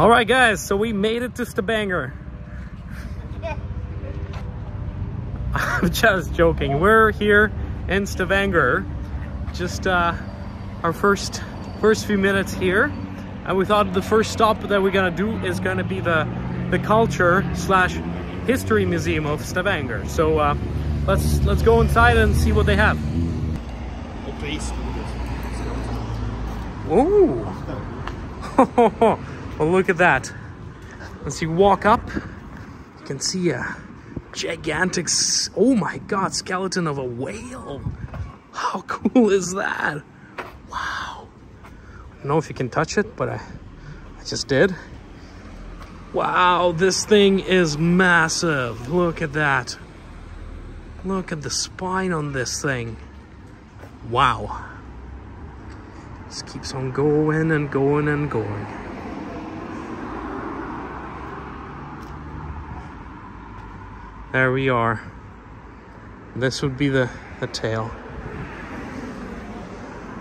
All right, guys, so we made it to Stavanger. I'm just joking. We're here in Stavanger. Just uh, our first first few minutes here. And we thought the first stop that we're gonna do is gonna be the, the culture slash history museum of Stavanger. So uh, let's let's go inside and see what they have. Ooh. well, look at that. As you walk up, you can see a gigantic, oh my god, skeleton of a whale. How cool is that? Wow. I don't know if you can touch it, but I, I just did. Wow, this thing is massive. Look at that. Look at the spine on this thing. Wow. Just keeps on going and going and going. There we are. This would be the, the tail.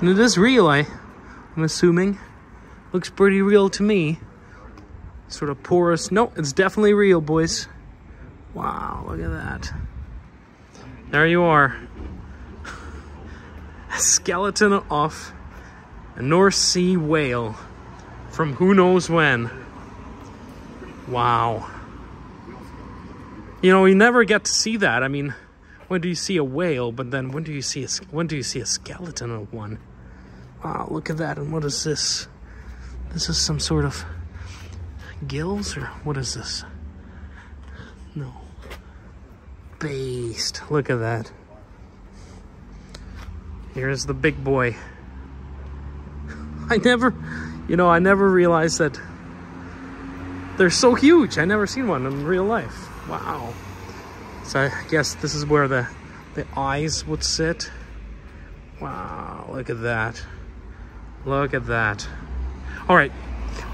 And it is real, I, I'm assuming. Looks pretty real to me. Sort of porous. No, it's definitely real, boys. Wow, look at that. There you are. A skeleton of a North Sea whale from who knows when. Wow. You know, you never get to see that. I mean, when do you see a whale? But then when do you see a, when do you see a skeleton of one? Wow, look at that. And what is this? This is some sort of gills or what is this? No. Beast. Look at that. Here's the big boy. I never, you know, I never realized that they're so huge. I never seen one in real life. Wow. So I guess this is where the, the eyes would sit. Wow, look at that. Look at that. All right,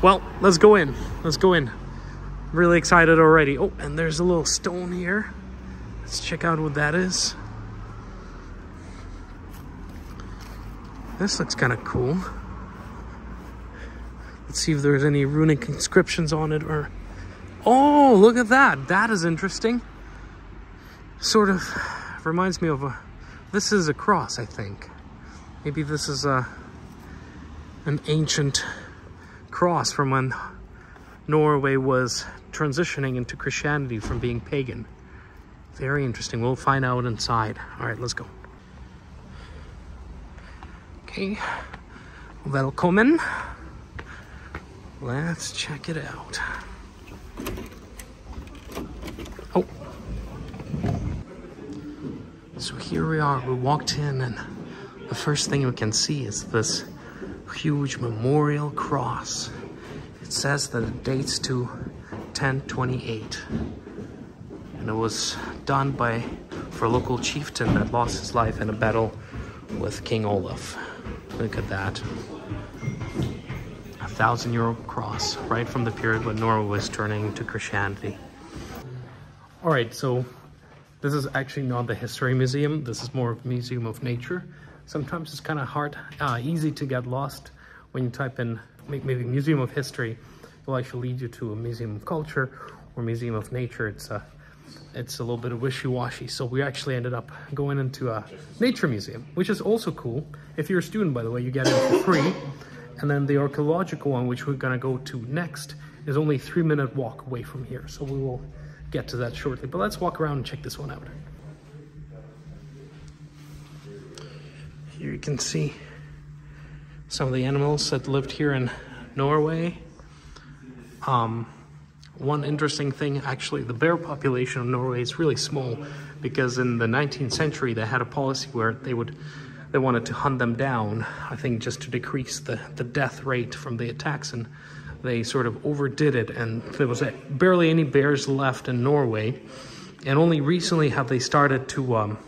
well, let's go in. Let's go in. Really excited already. Oh, and there's a little stone here. Let's check out what that is. This looks kind of cool. Let's see if there's any runic inscriptions on it or... Oh, look at that. That is interesting. Sort of reminds me of a... This is a cross, I think. Maybe this is a an ancient cross from when Norway was transitioning into Christianity from being pagan. Very interesting. We'll find out inside. All right, let's go. Okay, welcome. Let's check it out. Oh. So here we are. We walked in and the first thing we can see is this huge memorial cross. It says that it dates to 1028. And it was done by for a local chieftain that lost his life in a battle with King Olaf. Look at that. Thousand old cross, right from the period when Norway was turning to Christianity. All right, so this is actually not the history museum. This is more of a museum of nature. Sometimes it's kind of hard, uh, easy to get lost when you type in maybe museum of history. It will actually lead you to a museum of culture or museum of nature. It's a it's a little bit of wishy-washy. So we actually ended up going into a nature museum, which is also cool. If you're a student, by the way, you get it for free. And then the archaeological one, which we're gonna go to next, is only three minute walk away from here. So we will get to that shortly. But let's walk around and check this one out. Here you can see some of the animals that lived here in Norway. Um, one interesting thing, actually, the bear population of Norway is really small because in the 19th century they had a policy where they would they wanted to hunt them down, I think just to decrease the, the death rate from the attacks and they sort of overdid it and there was barely any bears left in Norway and only recently have they started to um,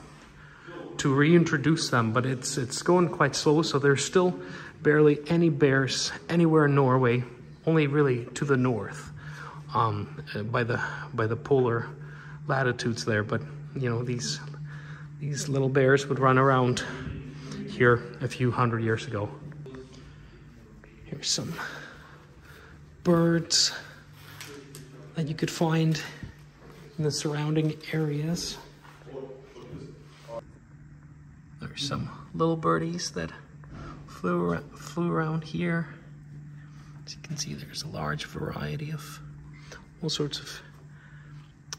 to reintroduce them but it's it's going quite slow so there's still barely any bears anywhere in Norway only really to the north um, by the by the polar latitudes there. But you know these these little bears would run around here a few hundred years ago. Here's some birds that you could find in the surrounding areas. There's some little birdies that flew, flew around here. As you can see, there's a large variety of all sorts of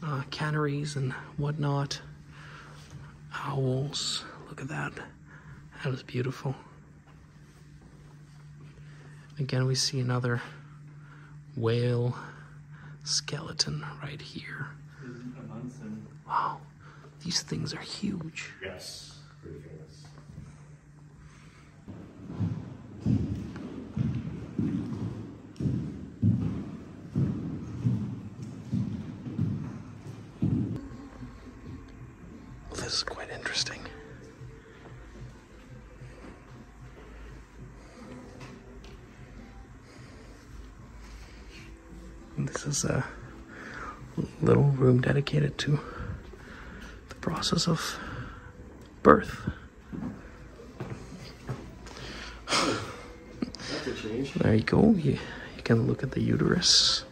uh, canaries and whatnot. Owls. Look at that. That is beautiful. Again, we see another whale skeleton right here. Wow, these things are huge. Yes, room dedicated to the process of birth. That's a change. There you go. You, you can look at the uterus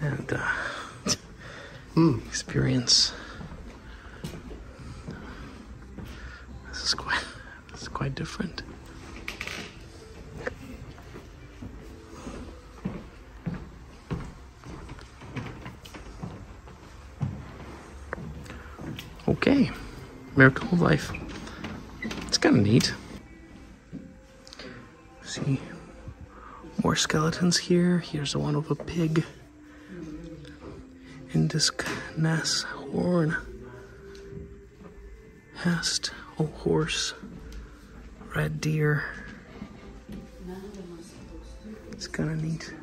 and uh, experience. This is quite. This is quite different. Okay, miracle of life. It's kind of neat. See more skeletons here. Here's the one of a pig. Indisc Ness horn. Hest, oh horse, red deer. It's kind of neat.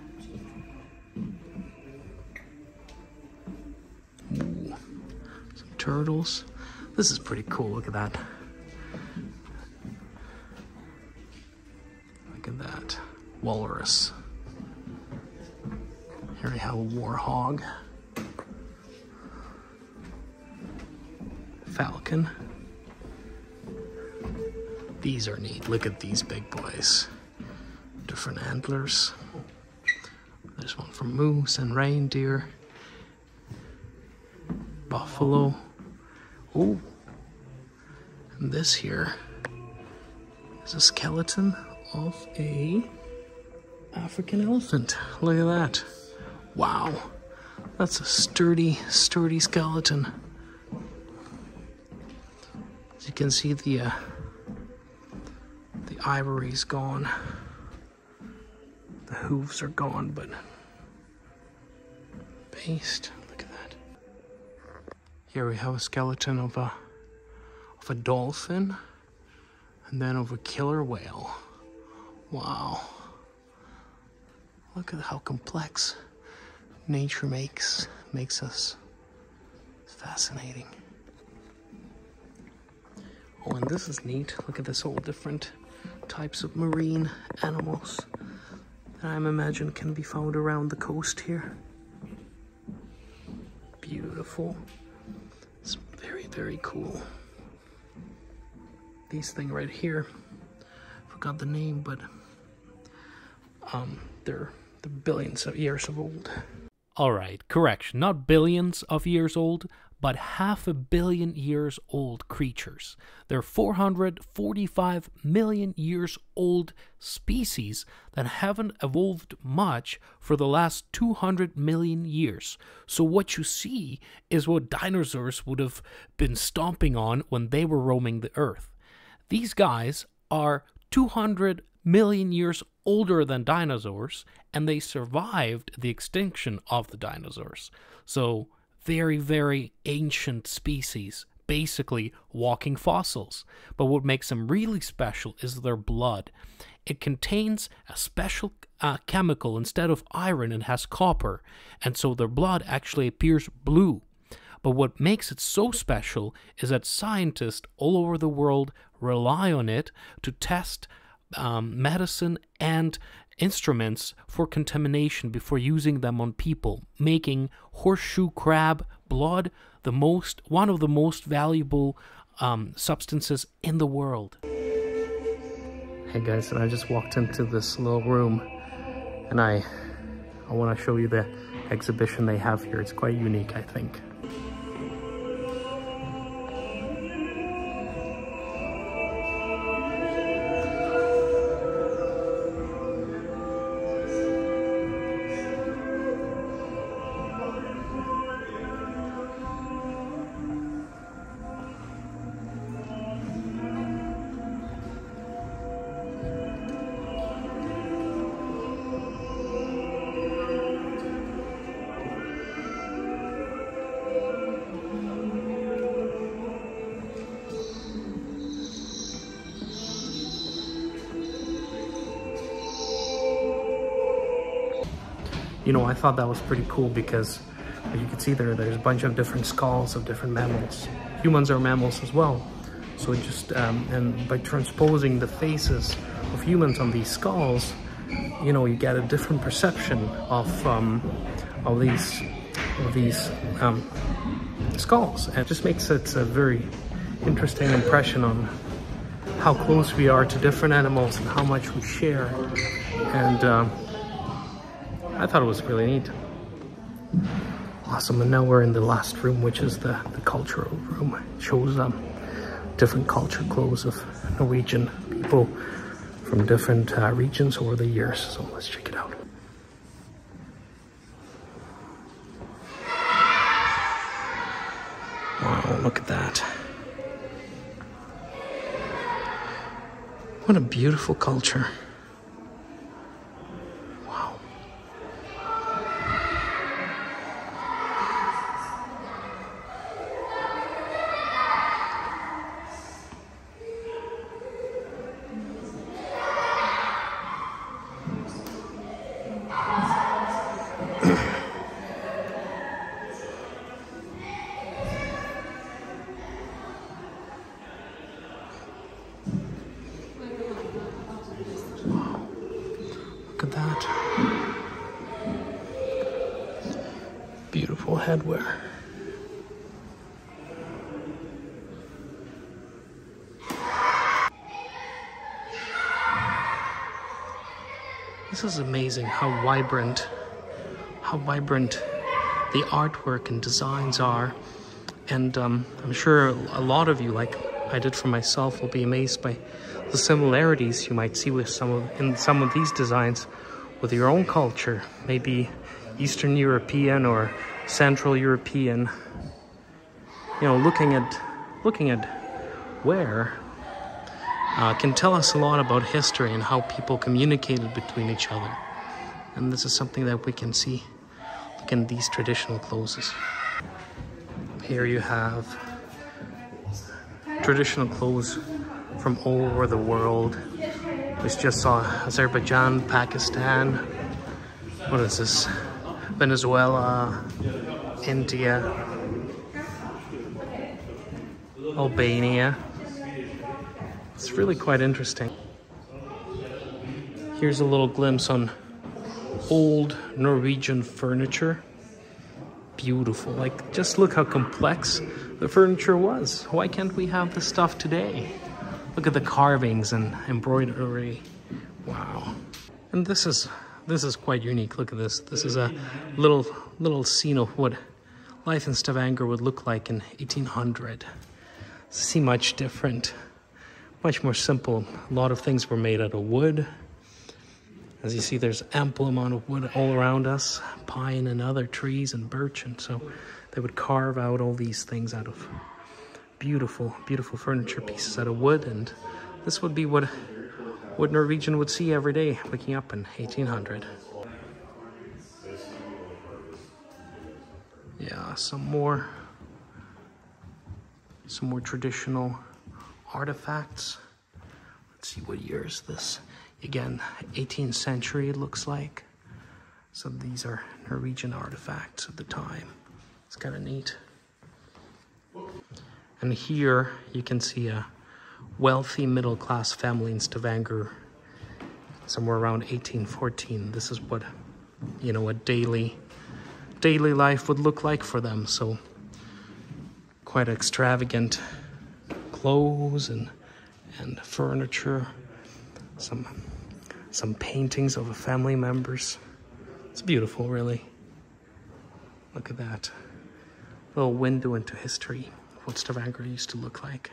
Ooh, some turtles. This is pretty cool. Look at that. Look at that. Walrus. Here we have a warhog. Falcon. These are neat. Look at these big boys. Different antlers. There's one for moose and reindeer. Buffalo. Oh. And this here is a skeleton of a African elephant. Look at that. Wow. That's a sturdy, sturdy skeleton. As you can see, the uh, the ivory's gone. The hooves are gone, but based. Look at that. Here we have a skeleton of a a dolphin, and then of a killer whale. Wow. Look at how complex nature makes makes us. It's fascinating. Oh, and this is neat. Look at this all different types of marine animals that I'm imagine can be found around the coast here. Beautiful. It's very, very cool. These thing right here, forgot the name, but um, they're the billions of years of old. All right, correction. Not billions of years old, but half a billion years old creatures. They're 445 million years old species that haven't evolved much for the last 200 million years. So, what you see is what dinosaurs would have been stomping on when they were roaming the earth. These guys are 200 million years older than dinosaurs, and they survived the extinction of the dinosaurs. So, very, very ancient species, basically walking fossils. But what makes them really special is their blood. It contains a special uh, chemical instead of iron, it has copper, and so their blood actually appears blue. But what makes it so special is that scientists all over the world rely on it to test um, medicine and instruments for contamination before using them on people, making horseshoe crab blood the most one of the most valuable um, substances in the world. Hey guys, and I just walked into this little room and I I want to show you the exhibition they have here. It's quite unique, I think. You know, I thought that was pretty cool because you can see there, there's a bunch of different skulls of different mammals. Humans are mammals as well. So it just, um, and by transposing the faces of humans on these skulls, you know, you get a different perception of, um, of these, of these um, skulls. And it just makes it a very interesting impression on how close we are to different animals and how much we share. And, um, I thought it was really neat. Awesome, and now we're in the last room, which is the, the cultural room. It shows um, different culture clothes of Norwegian people from different uh, regions over the years. So let's check it out. Wow, look at that. What a beautiful culture. Look at that. Beautiful headwear. This is amazing how vibrant, how vibrant the artwork and designs are. And um, I'm sure a lot of you, like I did for myself, will be amazed by the similarities you might see with some of in some of these designs with your own culture, maybe Eastern European or Central European. You know, looking at looking at where uh, can tell us a lot about history and how people communicated between each other. And this is something that we can see look in these traditional clothes. Here you have traditional clothes from all over the world. We just saw Azerbaijan, Pakistan, what is this? Venezuela, India, Albania. It's really quite interesting. Here's a little glimpse on old Norwegian furniture. Beautiful. Like, just look how complex the furniture was. Why can't we have this stuff today? Look at the carvings and embroidery. Wow. And this is this is quite unique. Look at this. This is a little little scene of what life in Stavanger would look like in 1800. See much different, much more simple. A lot of things were made out of wood. As you see, there's ample amount of wood all around us, pine and other trees and birch, and so they would carve out all these things out of beautiful, beautiful furniture pieces out of wood, and this would be what what Norwegian would see every day waking up in 1800. Yeah, some more, some more traditional artifacts. Let's see what year is this. Again, 18th century it looks like. So these are Norwegian artifacts of the time. It's kind of neat. And here you can see a wealthy middle class family in Stavanger somewhere around 1814. This is what, you know, a daily, daily life would look like for them. So quite extravagant clothes and, and furniture, some, some paintings of family members. It's beautiful, really. Look at that. Little window into history what Stavanger used to look like.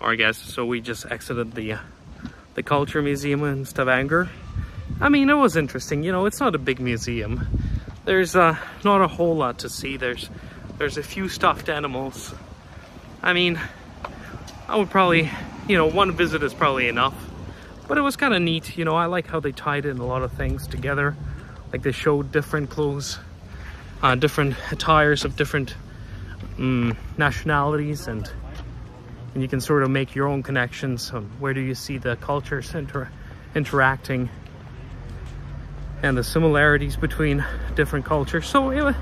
Alright guys, so we just exited the uh, the Culture Museum in Stavanger. I mean, it was interesting. You know, it's not a big museum. There's uh, not a whole lot to see. There's there's a few stuffed animals. I mean, I would probably, you know, one visit is probably enough. But it was kind of neat. You know, I like how they tied in a lot of things together. Like they showed different clothes, uh, different attires of different um, nationalities and and you can sort of make your own connections. where do you see the cultures inter interacting and the similarities between different cultures. So it,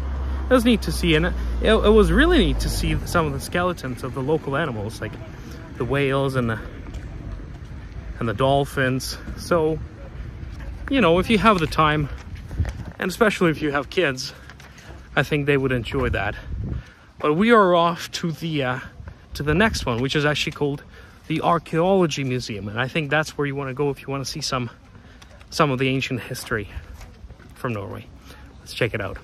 it was neat to see, and it, it, it was really neat to see some of the skeletons of the local animals, like the whales and the and the dolphins. So, you know, if you have the time, and especially if you have kids, I think they would enjoy that. But we are off to the uh, to the next one, which is actually called the Archaeology Museum, and I think that's where you want to go if you want to see some some of the ancient history from Norway. Let's check it out.